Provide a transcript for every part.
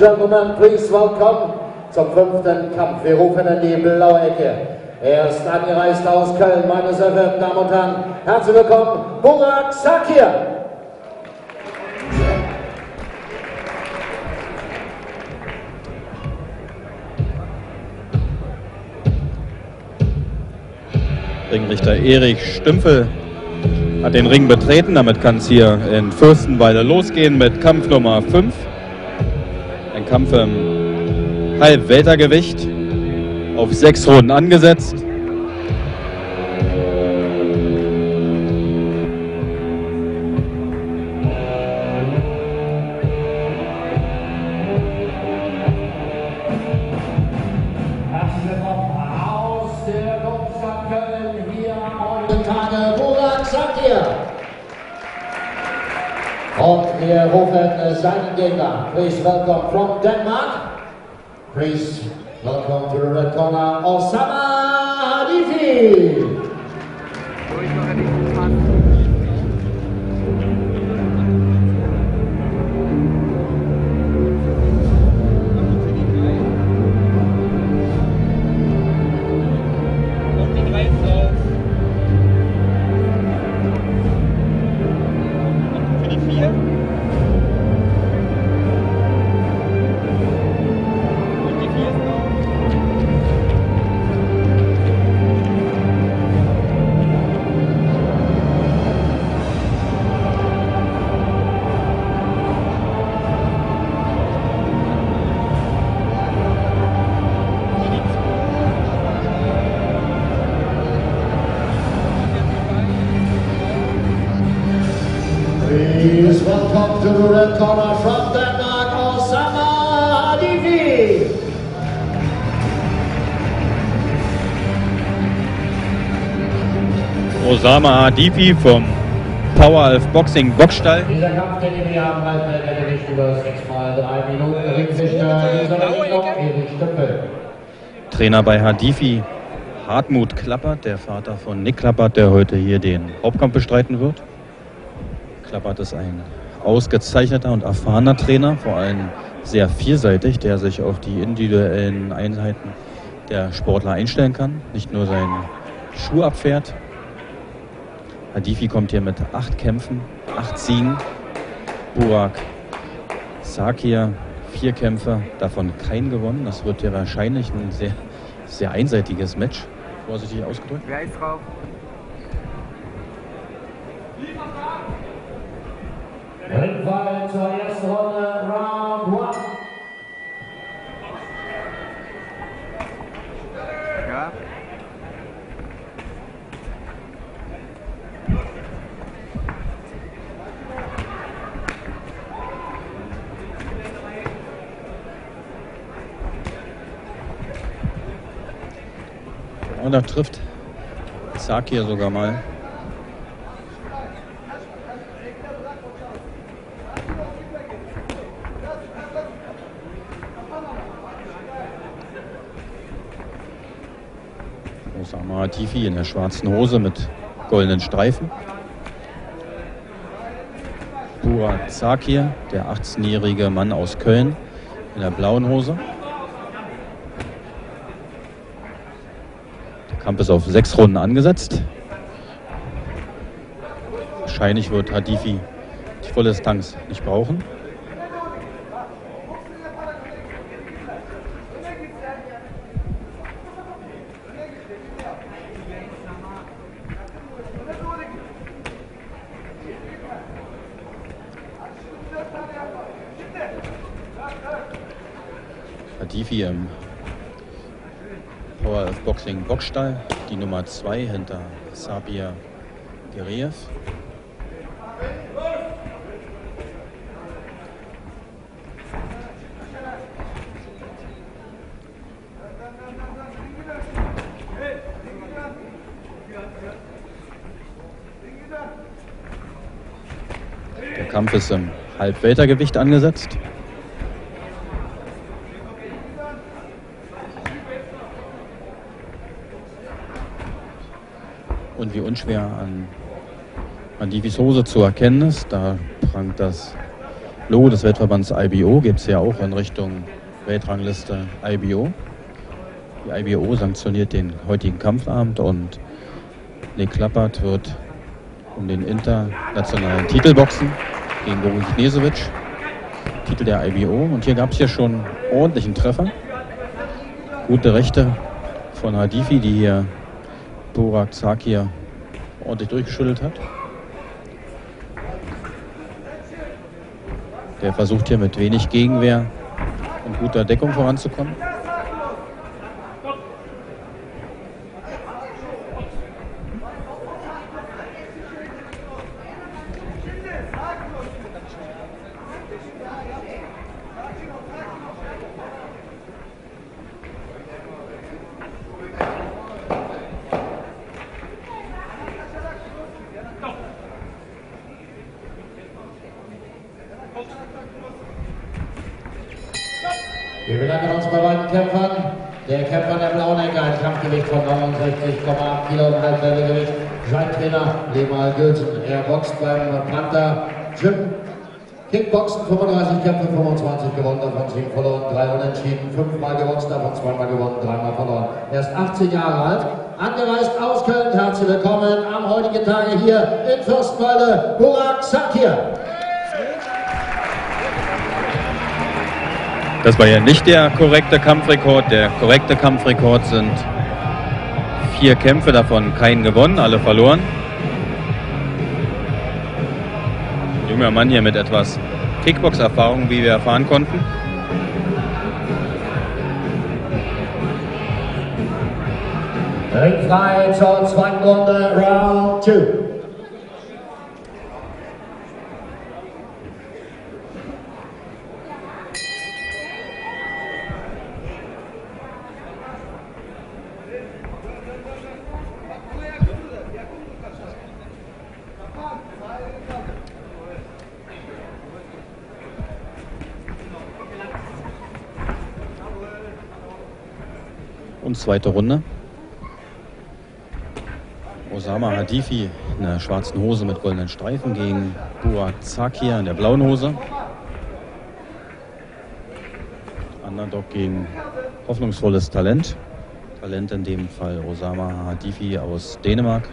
gentlemen, please welcome zum fünften Kampf. Wir rufen in die blaue Ecke. Er ist angereist aus Köln, meine sehr verehrten Damen und Herren. Herzlich willkommen, Burak Sakir. Ringrichter Erich Stümpfel hat den Ring betreten. Damit kann es hier in Fürstenwalde losgehen mit Kampf Nummer 5. Ein Kampf im Halbweltergewicht auf sechs Runden angesetzt. Wir rufen seinen Gegner. Please welcome from Denmark. Please welcome to the red corner Osama Hadifi. Osama Hadifi vom Poweralf Boxing Boxstall. Dieser Kampf, den wir haben, halten der Gewicht über 6 mal 3 Minuten. Erich Stümpel. Trainer bei Hadifi Hartmut Klappert, der Vater von Nick Klappert, der heute hier den Hauptkampf bestreiten wird. Klappert ist ein ausgezeichneter und erfahrener Trainer, vor allem sehr vielseitig, der sich auf die individuellen Einheiten der Sportler einstellen kann, nicht nur seinen Schuh abfährt. Hadifi kommt hier mit acht Kämpfen, acht Siegen. Burak Sakir, vier Kämpfe, davon kein gewonnen. Das wird hier wahrscheinlich ein sehr, sehr einseitiges Match, vorsichtig ausgedrückt. Wer ist drauf? Ringfall zur ersten Runde, Round 1. Ja. Da trifft Sakir sogar mal. Osama Hatifi in der schwarzen Hose mit goldenen Streifen. Burak Zakir, der 18-jährige Mann aus Köln, in der blauen Hose. Kampf ist auf sechs Runden angesetzt. Wahrscheinlich wird Hadifi die volle Distanz nicht brauchen. Hadifi im Power of Boxing Boxstall, die Nummer 2 hinter Sabir Gereev. Der Kampf ist im Halbweltergewicht angesetzt. Unschwer an, an Divis Hose zu erkennen ist, da prangt das Logo des Weltverbands IBO gibt es ja auch in Richtung Weltrangliste IBO. Die IBO sanktioniert den heutigen Kampfabend und Nick Klappert wird um den internationalen Titel boxen gegen Boris Knesewitsch. Titel der IBO. Und hier gab es hier schon ordentlichen Treffer. Gute Rechte von Hadifi, die hier Burak Zakir ordentlich durchgeschüttelt hat. Der versucht hier mit wenig Gegenwehr und guter Deckung voranzukommen. Kämpfern. Der Kämpfer der Blaunecke, ein Kampfgewicht von 69,8 Kilo im Halblevelgewicht. Sein Trainer Lemal Gülsen. Er boxt beim Panther Gym. Kickboxen 35 Kämpfe, 25 gewonnen, davon 7 verloren, 3 unentschieden, 5 Mal geboxt, davon 2 Mal gewonnen, 3 Mal verloren. Er ist 18 Jahre alt, angereist aus Köln. Herzlich willkommen am heutigen Tage hier in Fürstenwalde, Burak Sakir. Das war ja nicht der korrekte Kampfrekord. Der korrekte Kampfrekord sind vier Kämpfe, davon keinen gewonnen, alle verloren. Ein junger Mann hier mit etwas Kickbox-Erfahrung, wie wir erfahren konnten. Ringfrei zur zweiten Runde, Round 2. Und zweite Runde. Osama Hadifi in der schwarzen Hose mit goldenen Streifen gegen Burak Zakir in der blauen Hose. Underdog gegen hoffnungsvolles Talent. Talent in dem Fall Osama Hadifi aus Dänemark.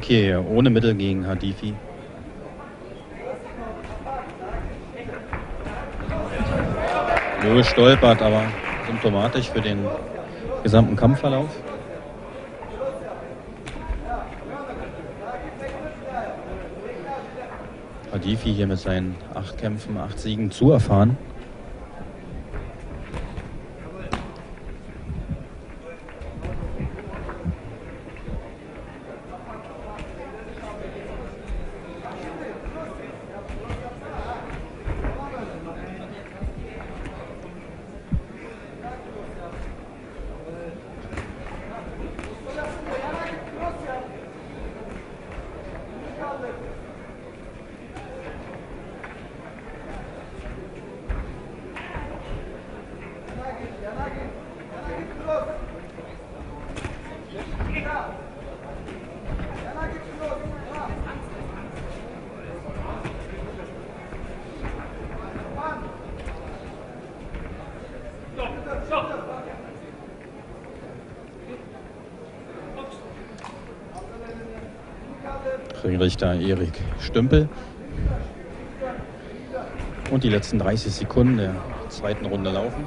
Hier ohne Mittel gegen Hadifi. Nur gestolpert, aber symptomatisch für den gesamten Kampfverlauf. Hadifi hier mit seinen acht Kämpfen, acht Siegen zu erfahren. Ringrichter Erik Stümpel. Und die letzten 30 Sekunden der zweiten Runde laufen.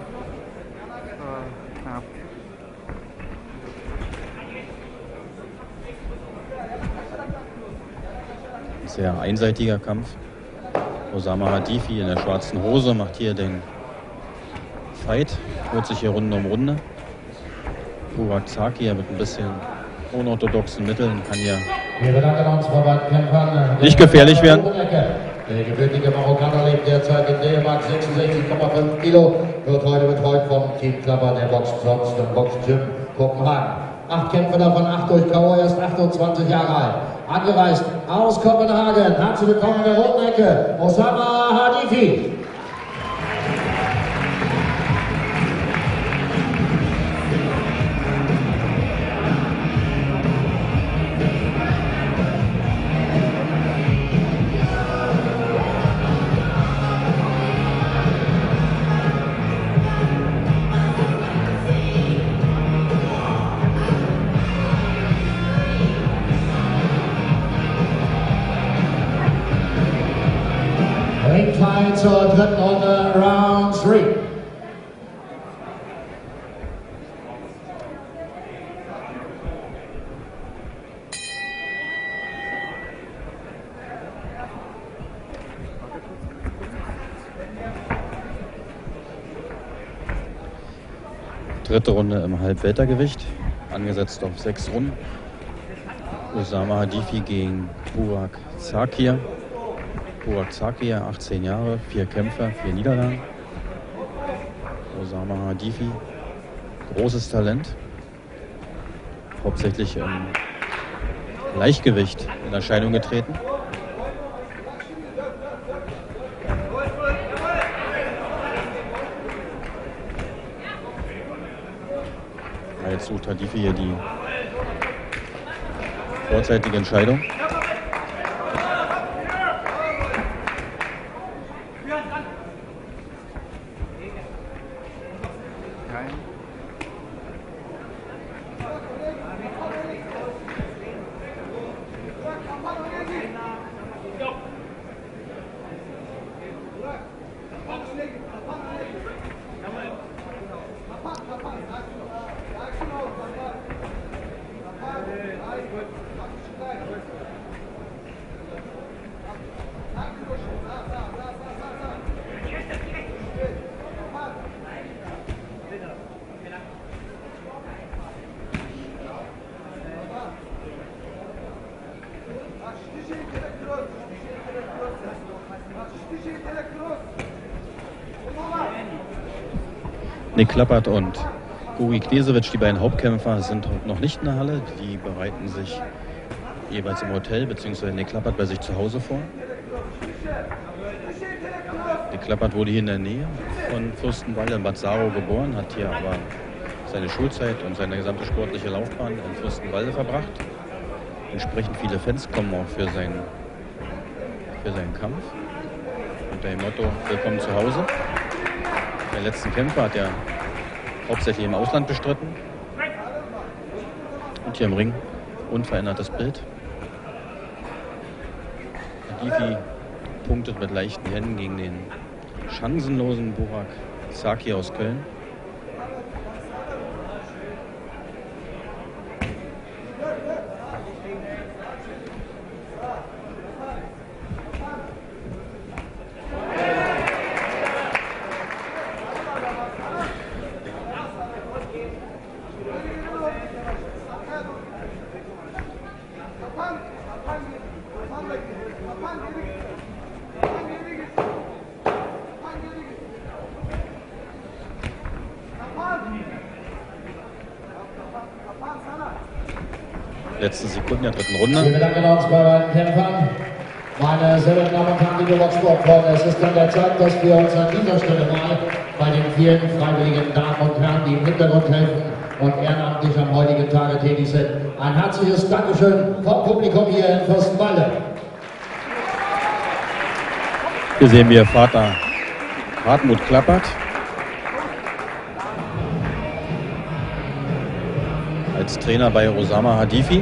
Sehr einseitiger Kampf. Osama Hadifi in der schwarzen Hose macht hier den Fight, holt sich hier Runde um Runde. Burak Zakir mit ein bisschen unorthodoxen Mitteln kann ja Wir bedanken uns bei beiden Kämpfern. Nicht gefährlich werden. Der gebürtige Marokkaner lebt derzeit in Dänemark 66,5 Kilo, wird heute betreut vom Team Klapper der Box sonst im Boxgym Kopenhagen. Acht Kämpfer davon, acht durch K.O., erst 28 Jahre alt. Angereist aus Kopenhagen. Herzlich willkommen in der roten Ecke, Osama Hadifi. Zur dritten Runde, Round 3. dritte Runde im Halbweltergewicht, angesetzt auf sechs Runden. Osama Hadifi gegen Burak Zakir. Burak Zakir, 18 Jahre, vier Kämpfer, vier Niederlagen. Osama Hadifi, großes Talent. Hauptsächlich im Leichtgewicht in Erscheinung getreten. Jetzt sucht Hadifi hier die vorzeitige Entscheidung. Klappert und Guri Knesevic, die beiden Hauptkämpfer, sind noch nicht in der Halle. Die bereiten sich jeweils im Hotel bzw. Nick Klappert bei sich zu Hause vor. Nick Klappert wurde hier in der Nähe von Fürstenwall in Bad Saro geboren, hat hier aber seine Schulzeit und seine gesamte sportliche Laufbahn in Fürstenwalde verbracht. Entsprechend viele Fans kommen auch für seinen, für seinen Kampf. Unter dem Motto Willkommen zu Hause. Der letzten Kämpfer hat er hauptsächlich im Ausland bestritten. Und hier im Ring unverändertes Bild. Hadifi punktet mit leichten Händen gegen den chancenlosen Burak Saki aus Köln. Sekunden der dritten Wir Runde. bedanken uns bei beiden Kämpfern. Meine sehr verehrten Damen und Herren, liebe Boxsportfreunde, es ist an der Zeit, dass wir uns an dieser Stelle mal bei den vielen freiwilligen Damen und Herren, die im Hintergrund helfen und ehrenamtlich am heutigen Tage tätig sind, ein herzliches Dankeschön vom Publikum hier in Fürstenwalde. Hier sehen wir Vater Hartmut Klappert. Als Trainer bei Osama Hadifi.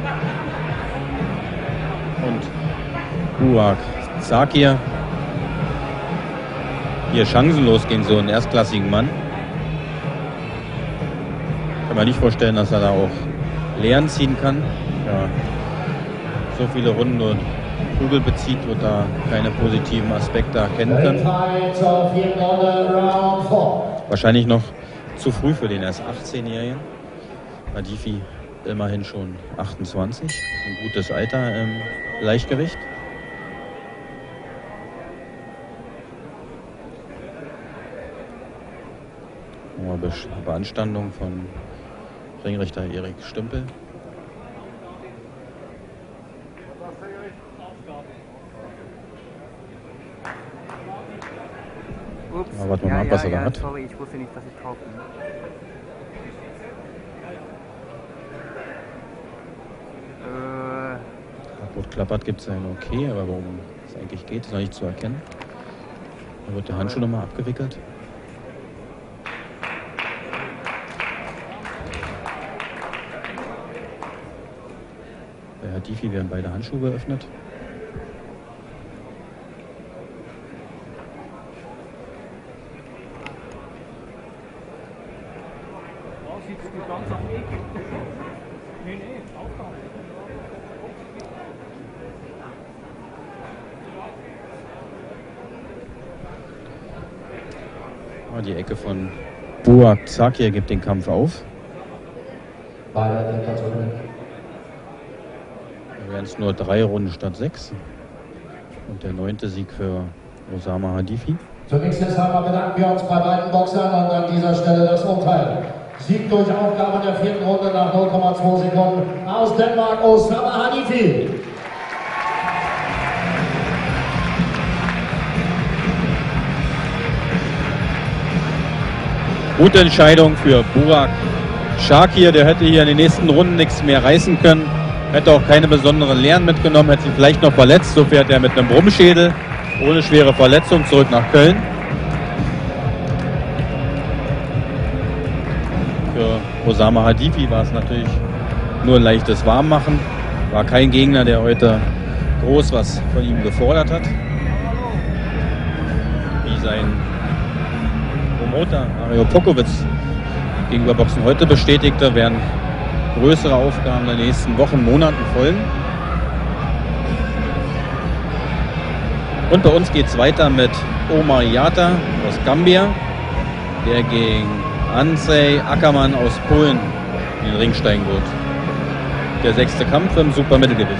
Burak Zakir. Hier chancenlos gegen so einen erstklassigen Mann. Kann man nicht vorstellen, dass er da auch Lehren ziehen kann. Ja. So viele Runden nur Kugel bezieht, wird da keine positiven Aspekte erkennen 4. Wahrscheinlich noch zu früh für den erst 18-Jährigen. Hadifi immerhin schon 28, ein gutes Alter im Leichtgewicht. Beanstandung von Ringrichter Erik Stümpel. Ups. Ja, warten wir mal ab, ja, was er ja, da hat. Sorry, ich wusste nicht, dass ich drauf bin. Äh, Hartmut Klappert gibt es ein Okay, aber worum es eigentlich geht, ist noch nicht zu erkennen. Da wird der Handschuh nochmal abgewickelt. Bei Herr Diffie werden beide Handschuhe geöffnet. Die Ecke von Buak Zakir gibt den Kampf auf. Beide Denker zurück. Da wären es nur drei Runden statt sechs. Und der neunte Sieg für Osama Hadifi. Zunächst deshalb bedanken wir uns bei beiden Boxern und an dieser Stelle das Urteil. Sieg durch Aufgabe der vierten Runde nach 0,2 Sekunden aus Dänemark, Osama Hanifi. Gute Entscheidung für Burak Shakir. Der hätte hier in den nächsten Runden nichts mehr reißen können. Hätte auch keine besonderen Lehren mitgenommen, hätte sich vielleicht noch verletzt. So fährt er mit einem Brummschädel ohne schwere Verletzung zurück nach Köln. Für Osama Hadifi war es natürlich nur ein leichtes Warmmachen. War kein Gegner, der heute groß was von ihm gefordert hat. Wie sein Promoter Mario Pokovic gegenüber Boxen heute bestätigte, werden größere Aufgaben den nächsten Wochen, Monaten folgen. Und bei uns geht es weiter mit Omar Yata aus Gambia, der gegen Andrzej Ackermann aus Polen in den Ring steigen wird. Der sechste Kampf im Supermittelgewicht.